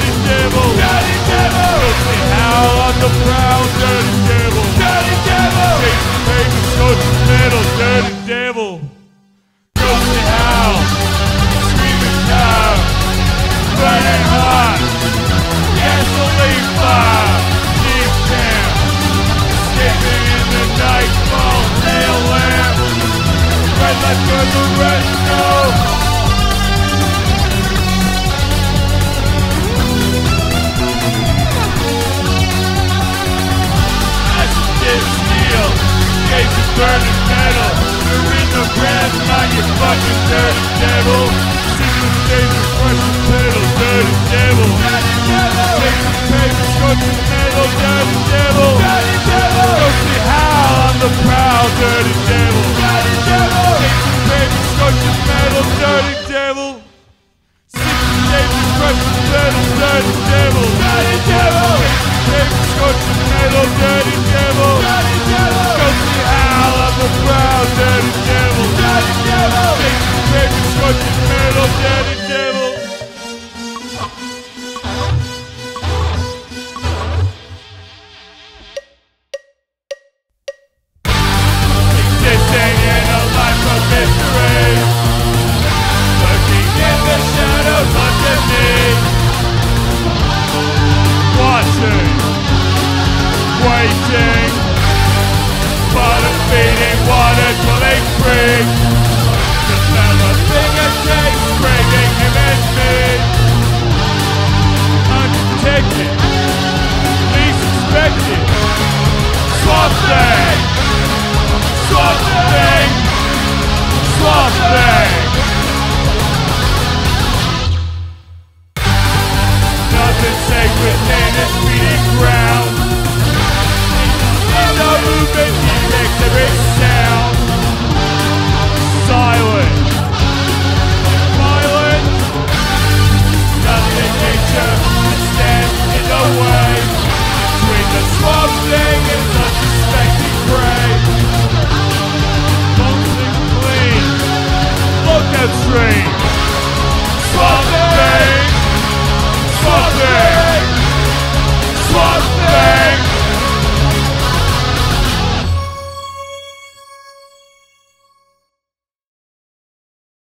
Dirty devil. Filthy howl on the prowl, dirty devil. Dirty devil. Metal, dirty devil. Hot, gasoline fire, deep down, in the nightfall, lamp, red light the gates of burning metal. You're in the breath, not your fucking dirty devil. Secret days of crushing pedal, dirty devil. Devil. Chasing paper, menace beating ground In our movement we make every sound Silent Violent Nothing nature stands in the way Between the swamp thing and unsuspecting prey Look out straight